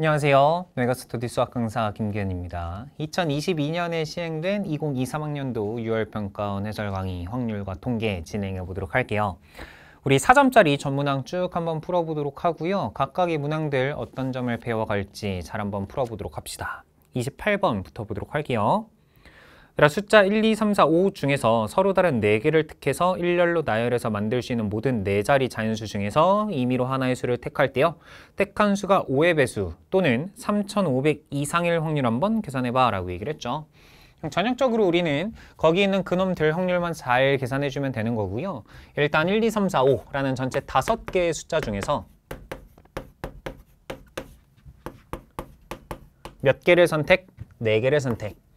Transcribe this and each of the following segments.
안녕하세요. 뇌가 스터디 수학 강사 김기현입니다. 2022년에 시행된 2023학년도 6월 평가원 해설 강의 확률과 통계 진행해 보도록 할게요. 우리 4점짜리 전문항 쭉 한번 풀어보도록 하고요. 각각의 문항들 어떤 점을 배워갈지 잘 한번 풀어보도록 합시다. 28번부터 보도록 할게요. 얘들아 숫자 1, 2, 3, 4, 5 중에서 서로 다른 4개를 택해서 일렬로 나열해서 만들 수 있는 모든 4자리 자연수 중에서 임의로 하나의 수를 택할 때요. 택한 수가 5의 배수 또는 3500 이상일 확률 한번 계산해봐 라고 얘기를 했죠. 전형적으로 우리는 거기 있는 그놈 될 확률만 잘 계산해주면 되는 거고요. 일단 1, 2, 3, 4, 5라는 전체 5개의 숫자 중에서 몇 개를 선택? 4개를 선택.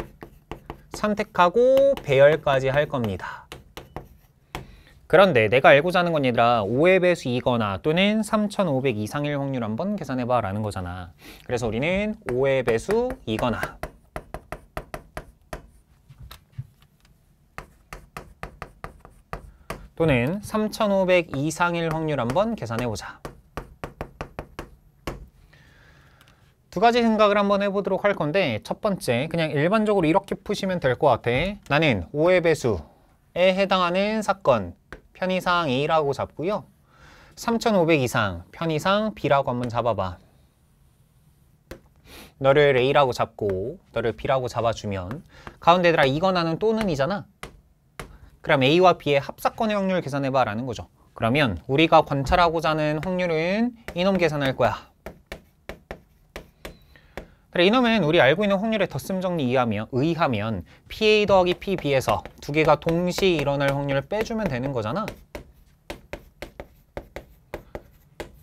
선택하고 배열까지 할 겁니다. 그런데 내가 알고자 하는 건 얘들아 5의 배수이거나 또는 3500 이상일 확률 한번 계산해봐 라는 거잖아. 그래서 우리는 5의 배수이거나 또는 3500 이상일 확률 한번 계산해보자. 두 가지 생각을 한번 해보도록 할 건데 첫 번째 그냥 일반적으로 이렇게 푸시면 될 것 같아. 나는 5의 배수에 해당하는 사건 편의상 A라고 잡고요. 3500 이상 편의상 B라고 한번 잡아봐. 너를 A라고 잡고 너를 B라고 잡아주면 가운데 들아 이거나는 또는 이잖아. 그럼 A와 B의 합사건의 확률 계산해봐 라는 거죠. 그러면 우리가 관찰하고자 하는 확률은 이놈 계산할 거야 그래 이놈은 우리 알고 있는 확률의 덧셈 정리 의하면, 의하면 PA 더하기 PB에서 두 개가 동시에 일어날 확률을 빼주면 되는 거잖아.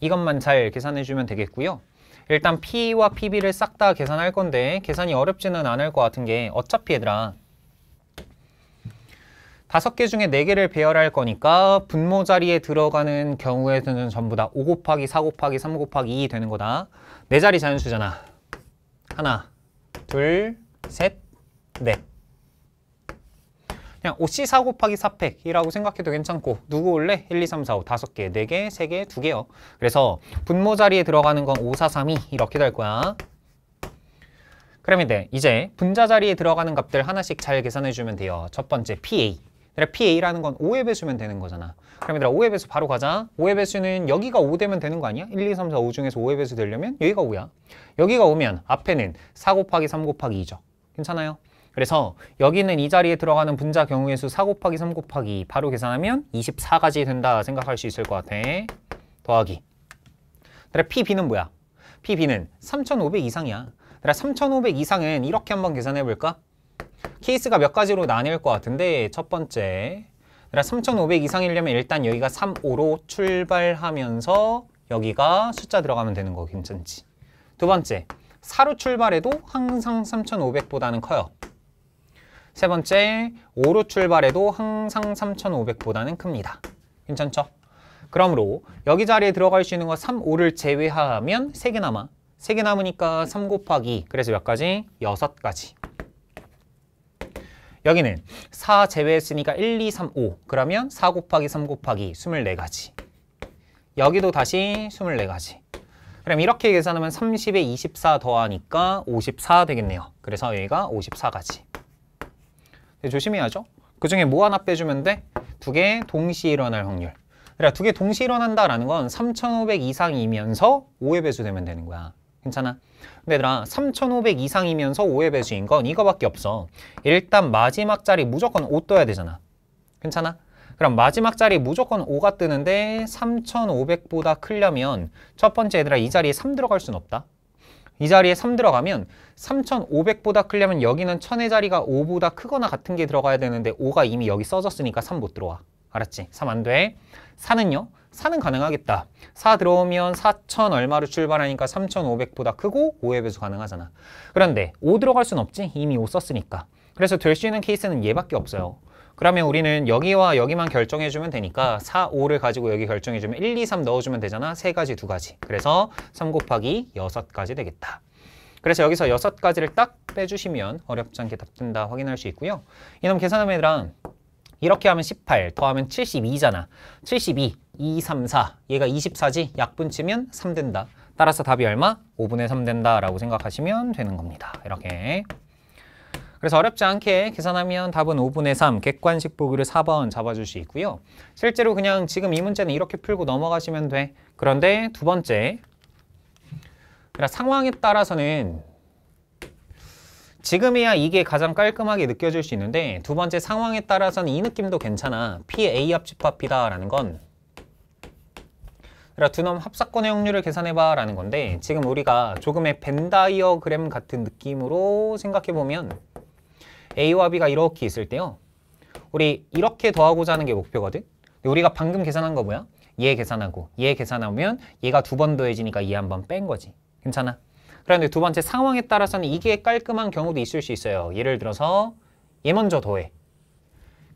이것만 잘 계산해주면 되겠고요. 일단 P와 PB를 싹 다 계산할 건데 계산이 어렵지는 않을 것 같은 게 어차피 얘들아 다섯 개 중에 네 개를 배열할 거니까 분모 자리에 들어가는 경우에는 전부 다 5 곱하기 4 곱하기 3 곱하기 2 되는 거다. 네 자리 자연수잖아. 하나, 둘, 셋, 넷. 그냥 5C 4 곱하기 4팩이라고 생각해도 괜찮고 누구 올래? 1, 2, 3, 4, 5 다섯 개, 네 개, 세 개, 두 개요. 그래서 분모 자리에 들어가는 건 5, 4, 3, 2 이렇게 될 거야. 그러면 돼. 이제 분자 자리에 들어가는 값들 하나씩 잘 계산해 주면 돼요. 첫 번째 PA. PA라는 건 5의 배수면 되는 거잖아. 그럼 얘들아 5의 배수 바로 가자. 5의 배수는 여기가 5 되면 되는 거 아니야? 1, 2, 3, 4, 5 중에서 5의 배수 되려면 여기가 5야. 여기가 오면 앞에는 4 곱하기 3 곱하기 2죠. 괜찮아요? 그래서 여기는 이 자리에 들어가는 분자 경우의 수 4 곱하기 3 곱하기 2 바로 계산하면 24가지 된다 생각할 수 있을 것 같아. 더하기. 그래 PB는 뭐야? PB는 3,500 이상이야. 그래 3,500 이상은 이렇게 한번 계산해 볼까? 케이스가 몇 가지로 나뉠 것 같은데 첫 번째 3,500 이상이려면 일단 여기가 3, 5로 출발하면서 여기가 숫자 들어가면 되는 거 괜찮지? 두 번째 4로 출발해도 항상 3,500보다는 커요. 세 번째 5로 출발해도 항상 3,500보다는 큽니다. 괜찮죠? 그러므로 여기 자리에 들어갈 수 있는 거 3, 5를 제외하면 3개 남아. 3개 남으니까 3 곱하기 그래서 몇 가지? 6가지. 여기는 4 제외했으니까 1, 2, 3, 5 그러면 4 곱하기 3 곱하기 24가지. 여기도 다시 24가지. 그럼 이렇게 계산하면 30에 24 더하니까 54 되겠네요. 그래서 여기가 54가지. 조심해야죠. 그 중에 뭐 하나 빼주면 돼? 두 개 동시에 일어날 확률. 그래 두개 동시에 일어난다라는 건 3500 이상이면서 5의 배수 되면 되는 거야 괜찮아? 근데 얘들아 3500 이상이면서 5의 배수인 건 이거밖에 없어 일단 마지막 자리 무조건 5 떠야 되잖아 괜찮아? 그럼 마지막 자리 무조건 5가 뜨는데 3500보다 크려면 첫 번째 얘들아 이 자리에 3 들어갈 순 없다 이 자리에 3 들어가면 3500보다 크려면 여기는 1000의 자리가 5보다 크거나 같은 게 들어가야 되는데 5가 이미 여기 써졌으니까 3 못 들어와 알았지? 3 안 돼. 4는요? 4는 가능하겠다. 4 들어오면 4천 얼마로 출발하니까 3,500보다 크고 5의 배수 가능하잖아. 그런데 5 들어갈 순 없지? 이미 5 썼으니까. 그래서 될 수 있는 케이스는 얘밖에 없어요. 그러면 우리는 여기와 여기만 결정해주면 되니까 4, 5를 가지고 여기 결정해주면 1, 2, 3 넣어주면 되잖아. 3가지, 2가지. 그래서 3 곱하기 6가지 되겠다. 그래서 여기서 6가지를 딱 빼주시면 어렵지 않게 답 된다 확인할 수 있고요. 이놈 계산하면 얘들아 이렇게 하면 18 더하면 72잖아. 72, 2, 3, 4. 얘가 24지? 약분 치면 3 된다. 따라서 답이 얼마? 5분의 3 된다라고 생각하시면 되는 겁니다. 이렇게. 그래서 어렵지 않게 계산하면 답은 5분의 3, 객관식 보기를 4번 잡아줄 수 있고요. 실제로 그냥 지금 이 문제는 이렇게 풀고 넘어가시면 돼. 그런데 두 번째, 그러니까 상황에 따라서는 지금이야 이게 가장 깔끔하게 느껴질 수 있는데 두 번째 상황에 따라서는 이 느낌도 괜찮아. PA 합집합이다 라는 건 그러니까 두놈 합사건의 확률을 계산해봐 라는 건데 지금 우리가 조금의 벤 다이어그램 같은 느낌으로 생각해보면 A와 B가 이렇게 있을 때요. 우리 이렇게 더하고자 하는 게 목표거든? 근데 우리가 방금 계산한 거 뭐야? 얘 계산하고 얘 계산하면 얘가 두 번 더해지니까 얘 한 번 뺀 거지. 괜찮아? 그런데 두 번째 상황에 따라서는 이게 깔끔한 경우도 있을 수 있어요. 예를 들어서 얘 먼저 더해.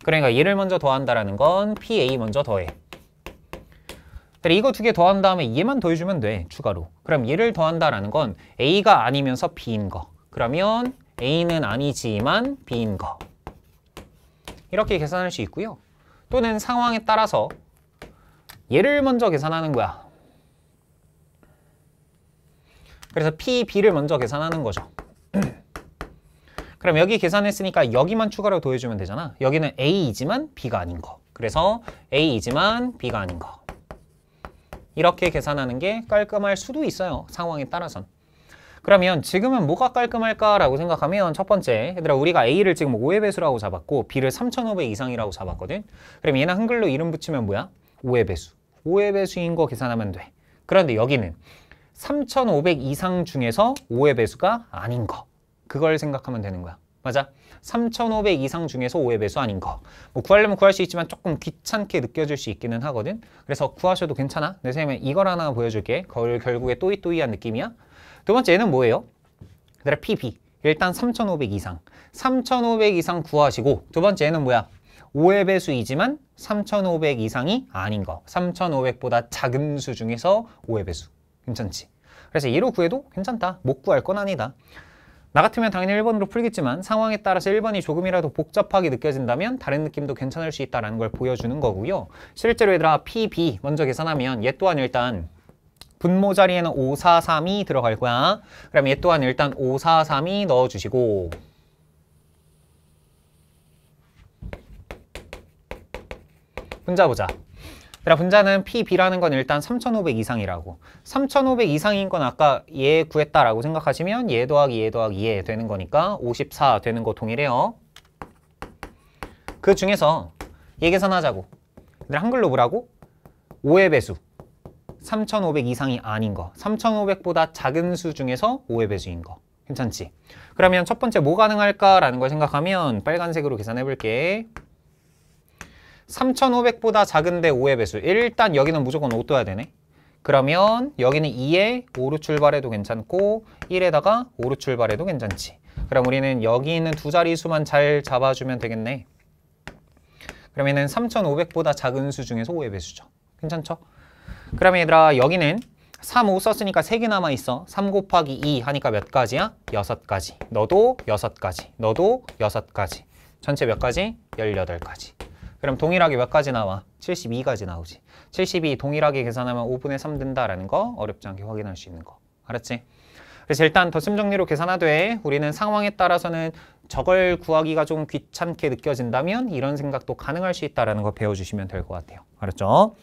그러니까 얘를 먼저 더한다라는 건 PA 먼저 더해 그래 이거 두 개 더한 다음에 얘만 더해주면 돼 추가로. 그럼 얘를 더한다라는 건 A가 아니면서 B인 거. 그러면 A는 아니지만 B인 거. 이렇게 계산할 수 있고요. 또는 상황에 따라서 얘를 먼저 계산하는 거야. 그래서 P, B를 먼저 계산하는 거죠. 그럼 여기 계산했으니까 여기만 추가로 더해주면 되잖아. 여기는 A이지만 B가 아닌 거. 그래서 A이지만 B가 아닌 거 이렇게 계산하는 게 깔끔할 수도 있어요. 상황에 따라선. 그러면 지금은 뭐가 깔끔할까라고 생각하면 첫 번째, 얘들아 우리가 A를 지금 5의 배수라고 잡았고 B를 3,500 이상이라고 잡았거든. 그럼 얘는 한글로 이름 붙이면 뭐야? 5의 배수. 5의 배수인 거 계산하면 돼. 그런데 여기는 3,500 이상 중에서 5의 배수가 아닌 거. 그걸 생각하면 되는 거야. 맞아? 3,500 이상 중에서 5의 배수 아닌 거. 뭐 구하려면 구할 수 있지만 조금 귀찮게 느껴질 수 있기는 하거든. 그래서 구하셔도 괜찮아. 내 선생님은 이걸 하나 보여줄게. 그걸 결국에 또이또이한 느낌이야. 두 번째 얘는 뭐예요? 얘들아 PB. 일단 3,500 이상. 3,500 이상 구하시고 두 번째 얘는 뭐야? 5의 배수이지만 3,500 이상이 아닌 거. 3,500보다 작은 수 중에서 5의 배수. 괜찮지? 그래서 얘로 구해도 괜찮다. 못 구할 건 아니다. 나 같으면 당연히 1번으로 풀겠지만 상황에 따라서 1번이 조금이라도 복잡하게 느껴진다면 다른 느낌도 괜찮을 수 있다는 걸 보여주는 거고요. 실제로 얘들아 PB 먼저 계산하면 얘 또한 일단 분모 자리에는 543이 들어갈 거야. 그럼 얘 또한 일단 543이 넣어주시고 분자 보자. 그럼 분자는 PB라는 건 일단 3,500 이상이라고. 3,500 이상인 건 아까 얘 구했다라고 생각하시면 얘 더하기 얘 더하기 얘 되는 거니까 54 되는 거 동일해요. 그 중에서 얘 계산하자고. 한글로 뭐라고? 5의 배수. 3,500 이상이 아닌 거. 3,500보다 작은 수 중에서 5의 배수인 거. 괜찮지? 그러면 첫 번째 뭐 가능할까라는 걸 생각하면 빨간색으로 계산해 볼게. 3,500보다 작은데 5의 배수. 일단 여기는 무조건 5 떠야 되네. 그러면 여기는 2에 5로 출발해도 괜찮고 1에다가 5로 출발해도 괜찮지. 그럼 우리는 여기 있는 두 자리수만 잘 잡아주면 되겠네. 그러면은 3,500보다 작은 수 중에서 5의 배수죠. 괜찮죠? 그러면 얘들아 여기는 3, 5 썼으니까 3개 남아있어. 3 곱하기 2 하니까 몇 가지야? 6가지. 너도 6가지. 너도 6가지. 전체 몇 가지? 18가지. 그럼 동일하게 몇 가지 나와? 72가지 나오지. 72 동일하게 계산하면 5분의 3 된다라는 거 어렵지 않게 확인할 수 있는 거. 알았지? 그래서 일단 덧셈 정리로 계산하되 우리는 상황에 따라서는 저걸 구하기가 좀 귀찮게 느껴진다면 이런 생각도 가능할 수 있다는 거 배워주시면 될 것 같아요. 알았죠?